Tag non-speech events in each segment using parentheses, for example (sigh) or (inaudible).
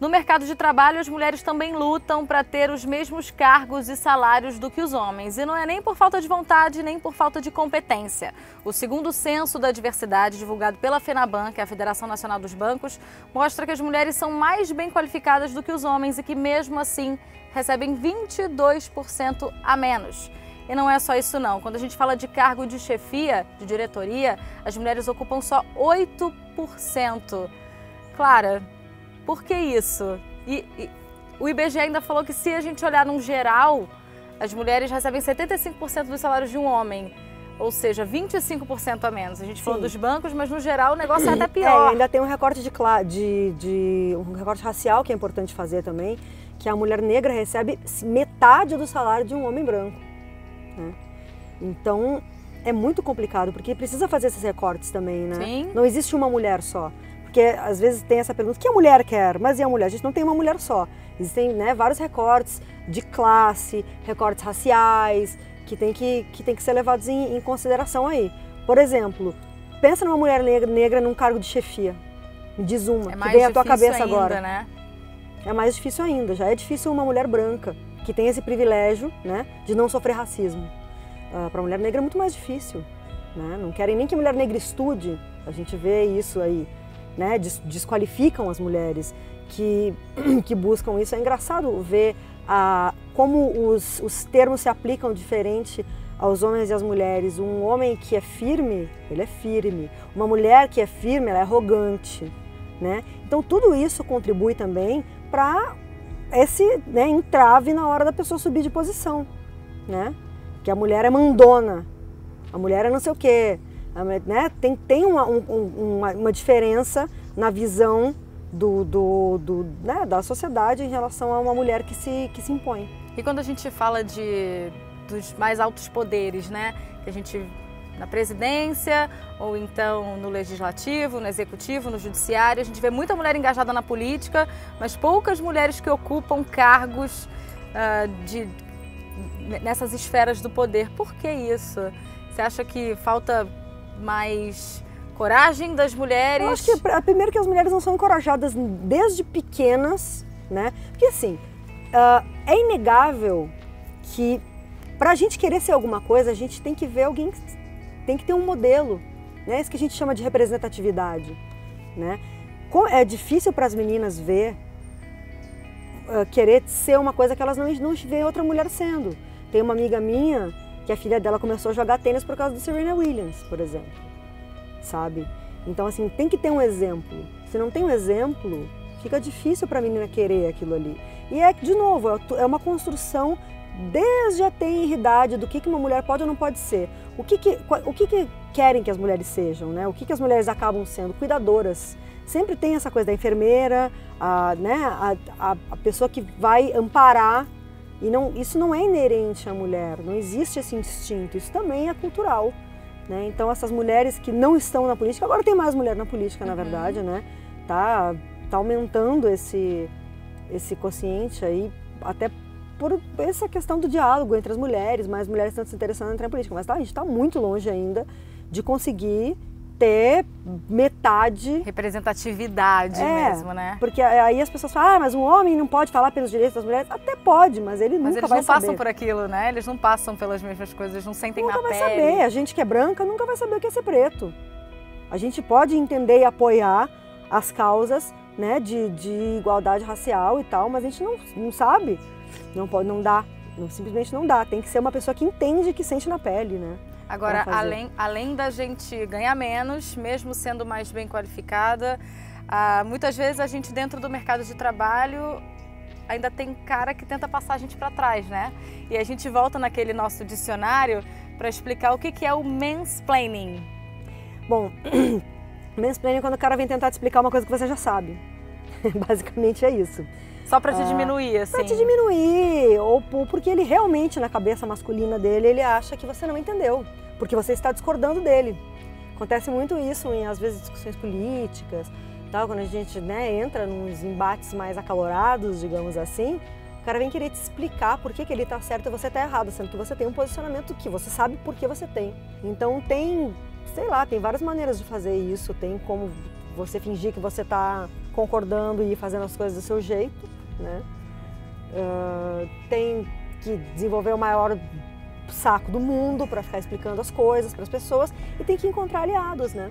No mercado de trabalho, as mulheres também lutam para ter os mesmos cargos e salários do que os homens. E não é nem por falta de vontade, nem por falta de competência. O segundo censo da diversidade, divulgado pela FENABAN, que é a Federação Nacional dos Bancos, mostra que as mulheres são mais bem qualificadas do que os homens e que, mesmo assim, recebem 22% a menos. E não é só isso não. Quando a gente fala de cargo de chefia, de diretoria, as mulheres ocupam só 8%. Clara, por que isso? E, e, o IBGE ainda falou que se a gente olhar num geral, as mulheres recebem 75% dos salários de um homem. Ou seja, 25% a menos. A gente Sim. falou dos bancos, mas no geral o negócio é até pior. É, ainda tem um recorte de, de, de, um recorte racial que é importante fazer também, que a mulher negra recebe metade do salário de um homem branco. Né? Então é muito complicado, porque precisa fazer esses recortes também, né? Sim. Não existe uma mulher só. Porque às vezes tem essa pergunta, o que a mulher quer? Mas e a mulher? A gente não tem uma mulher só. Existem né, vários recortes de classe, recortes raciais, que tem que, que, tem que ser levados em, em consideração aí. Por exemplo, pensa numa mulher negra, negra num cargo de chefia. Me diz uma, é que vem à tua cabeça ainda, agora. Né? É mais difícil ainda. Já é difícil uma mulher branca, que tem esse privilégio né, de não sofrer racismo. Uh, ah, Para a mulher negra é muito mais difícil. Né? Não querem nem que a mulher negra estude. A gente vê isso aí né, desqualificam as mulheres que, (clears throat) que buscam isso. É engraçado ver como os, os termos se aplicam diferente aos homens e às mulheres. Um homem que é firme, ele é firme. Uma mulher que é firme, ela é arrogante. Né? Então tudo isso contribui também para esse né, entrave na hora da pessoa subir de posição. Né? Que a mulher é mandona, a mulher é não sei o quê, né? Tem, tem uma, um, uma, uma, diferença na visão do, do, do né? da sociedade em relação a uma mulher que se, que se impõe. E quando a gente fala de, dos mais altos poderes, né? que a gente na presidência, ou então no legislativo, no executivo, no judiciário. A gente vê muita mulher engajada na política, mas poucas mulheres que ocupam cargos uh, de, nessas esferas do poder. Por que isso? Você acha que falta mais coragem das mulheres? Eu acho que primeiro que as mulheres não são encorajadas desde pequenas, né? Porque assim, uh, é inegável que para a gente querer ser alguma coisa, a gente tem que ver alguém, tem que ter um modelo, né? Isso que a gente chama de representatividade, né? É difícil para as meninas ver uh, querer ser uma coisa que elas não, não veem outra mulher sendo. Tem uma amiga minha que a filha dela começou a jogar tênis por causa do Serena Williams, por exemplo. Sabe? Então, assim, tem que ter um exemplo. Se não tem um exemplo, fica difícil para a menina querer aquilo ali. E é, de novo, é, é uma construção desde a tenridade do que, uma mulher pode ou não pode ser. O que, que, o que, que querem que as mulheres sejam, né? O que, que as mulheres acabam sendo? Cuidadoras. Sempre tem essa coisa da enfermeira, a, né, a, a, a pessoa que vai amparar e não, isso não é inerente à mulher, não existe esse instinto, isso também é cultural. Né? Então essas mulheres que não estão na política, agora tem mais mulher na política, na uhum. verdade, né? Tá, tá aumentando esse, esse consciente aí, até por essa questão do diálogo entre as mulheres, mais mulheres estão se interessando em entrar na política. Mas tá, a gente está muito longe ainda de conseguir ter metade. Representatividade é, mesmo, né? Porque aí as pessoas falam, ah, mas um homem não pode falar pelos direitos das mulheres. Até pode, mas ele mas nunca vai saber. Eles não passam por aquilo, né? Eles não passam pelas mesmas coisas, eles não sentem nunca na pele. Nunca vai saber. A gente que é branca nunca vai saber o que é ser preto. A gente pode entender e apoiar as causas né, de, de igualdade racial e tal, mas a gente não, não sabe. Não pode, não dá. Não, simplesmente não dá. Tem que ser uma pessoa que entende e que sente na pele, né? Agora, além, além da gente ganhar menos, mesmo sendo mais bem qualificada, ah, muitas vezes a gente dentro do mercado de trabalho ainda tem cara que tenta passar a gente para trás, né? E a gente volta naquele nosso dicionário para explicar o que, que é o mansplaining. Bom, (clears throat) mansplaining é quando o cara vem tentar te explicar uma coisa que você já sabe. (laughs) Basicamente é isso. Só para te ah, diminuir, assim? Para te diminuir, ou, ou porque ele realmente, na cabeça masculina dele, ele acha que você não entendeu, porque você está discordando dele. Acontece muito isso em, às vezes, discussões políticas, tal, quando a gente né, entra nos embates mais acalorados, digamos assim, o cara vem querer te explicar por que, que ele está certo e você está errado, sendo que você tem um posicionamento que você sabe por que você tem. Então tem, sei lá, tem várias maneiras de fazer isso, tem como você fingir que você está concordando e fazendo as coisas do seu jeito, né? Uh, tem que desenvolver o maior saco do mundo para ficar explicando as coisas para as pessoas e tem que encontrar aliados, né?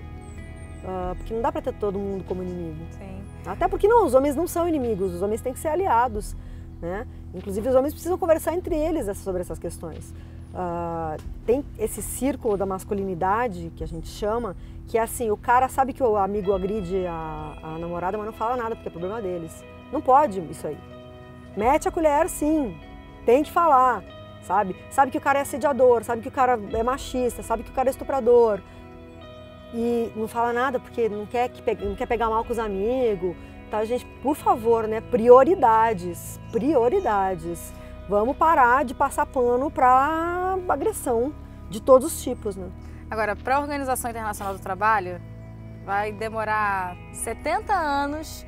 Uh, porque não dá para ter todo mundo como inimigo. Sim. Até porque não, os homens não são inimigos, os homens têm que ser aliados, né? Inclusive os homens precisam conversar entre eles sobre essas questões. Uh, tem esse círculo da masculinidade que a gente chama, que é assim, o cara sabe que o amigo agride a, a namorada, mas não fala nada porque é problema deles. Não pode isso aí. Mete a colher sim, tem que falar, sabe? Sabe que o cara é assediador, sabe que o cara é machista, sabe que o cara é estuprador. E não fala nada porque não quer, que, não quer pegar mal com os amigos. Tá, gente, por favor, né? Prioridades, prioridades. Vamos parar de passar pano para agressão de todos os tipos, né? Agora, para a Organização Internacional do Trabalho, vai demorar 70 anos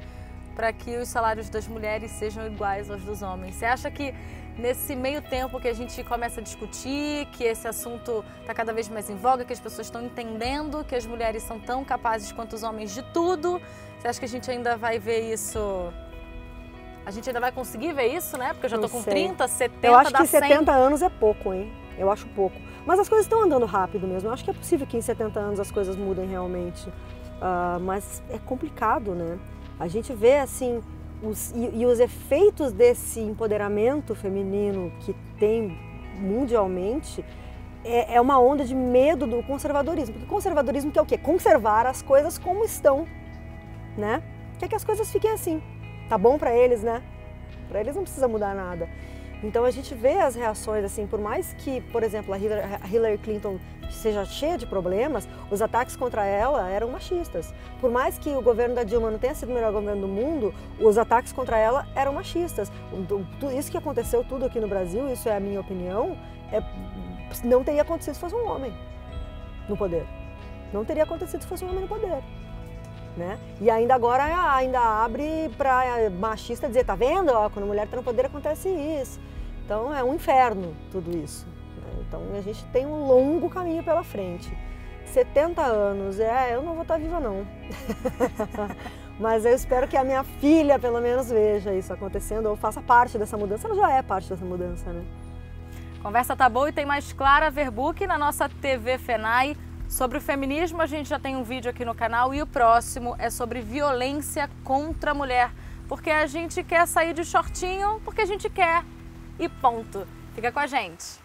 para que os salários das mulheres sejam iguais aos dos homens. Você acha que nesse meio tempo que a gente começa a discutir, que esse assunto está cada vez mais em voga, que as pessoas estão entendendo que as mulheres são tão capazes quanto os homens de tudo, você acha que a gente ainda vai ver isso a gente ainda vai conseguir ver isso, né? Porque eu já estou com sei. 30, 70, Eu acho que 100. 70 anos é pouco, hein? Eu acho pouco. Mas as coisas estão andando rápido mesmo. Eu acho que é possível que em 70 anos as coisas mudem realmente. Uh, mas é complicado, né? A gente vê assim os, e, e, os efeitos desse empoderamento feminino que tem mundialmente é, é, uma onda de medo do conservadorismo. Porque conservadorismo que é o quê? Conservar as coisas como estão, né? Quer que as coisas fiquem assim. Tá bom para eles, né? Para eles não precisa mudar nada. Então a gente vê as reações assim, por mais que, por exemplo, a Hillary Clinton seja cheia de problemas, os ataques contra ela eram machistas. Por mais que o governo da Dilma não tenha sido o melhor governo do mundo, os ataques contra ela eram machistas. Isso que aconteceu tudo aqui no Brasil, isso é a minha opinião, é, não teria acontecido se fosse um homem no poder. Não teria acontecido se fosse um homem no poder. Né? E ainda agora ainda abre para machista dizer, tá vendo? Ó, quando mulher está no poder acontece isso. Então é um inferno tudo isso. Né? Então a gente tem um longo caminho pela frente. 70 anos, é, eu não vou estar viva não. (laughs) Mas eu espero que a minha filha pelo menos veja isso acontecendo ou faça parte dessa mudança. Ela já é parte dessa mudança, né? Conversa tá boa e tem mais Clara Verbuck na nossa TV Fenai. Sobre o feminismo, a gente já tem um vídeo aqui no canal e o próximo é sobre violência contra a mulher. Porque a gente quer sair de shortinho porque a gente quer e ponto. Fica com a gente.